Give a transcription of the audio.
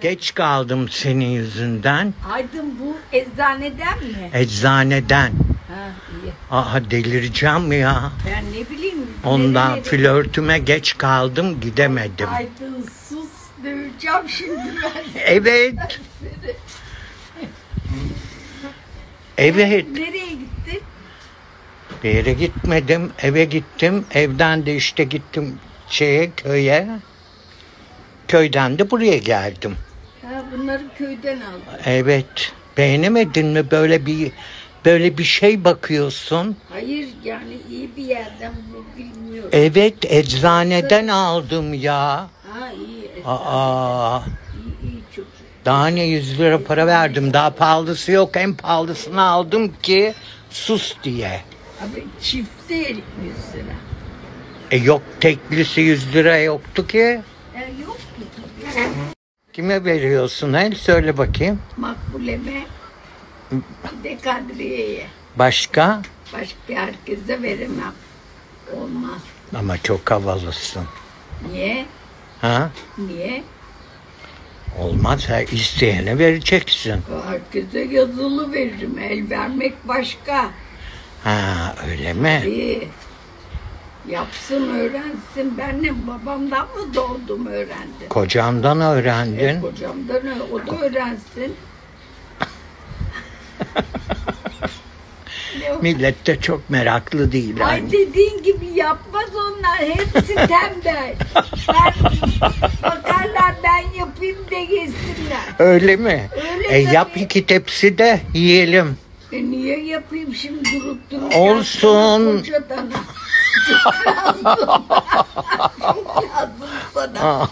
Geç kaldım senin yüzünden. Aydın bu eczaneden mi? Eczaneden. Ha iyi. Aha delireceğim ya. Ben ne bileyim. Ondan nerelere- flörtüme geç kaldım gidemedim. Aydın sus döveceğim şimdi ben. Evet. Evet. Nereye gittin? Bir yere gitmedim. Eve gittim. Evden de işte gittim şeye köye. Köyden de buraya geldim. Ha, bunları köyden aldım. Evet. Beğenemedin mi böyle bir böyle bir şey bakıyorsun? Hayır yani iyi bir yerden bu bilmiyorum. Evet eczaneden aldım ya. Ha iyi. Aa, İyi iyi çok. daha ne 100 lira para verdim. Daha pahalısı yok. En pahalısını aldım ki sus diye. Abi çifte 100 lira. E yok teklisi 100 lira yoktu ki. E, yok ki tabii. Kime veriyorsun el söyle bakayım. Makbuleme bir de Kadriye'ye. Başka? Başka herkese veremem. Olmaz. Ama çok havalısın. Niye? Ha? Niye? Olmaz. Her isteyene vereceksin. Herkese yazılı veririm. El vermek başka. Ha öyle mi? İyi. Yapsın öğrensin. Ben ne babamdan mı doğdum öğrendim. Kocandan E, öğrendin. kocamdan ö- o da öğrensin. Millet de çok meraklı değil. Ay yani. dediğin gibi yapmaz onlar. Hepsi tembel. Ben, bakarlar ben yapayım da yesinler. Öyle mi? Öyle e yap iki tepsi de yiyelim. E niye yapayım şimdi durup durup? Olsun. Kocadan. Çok lazım. Çok lazım sana. Aa,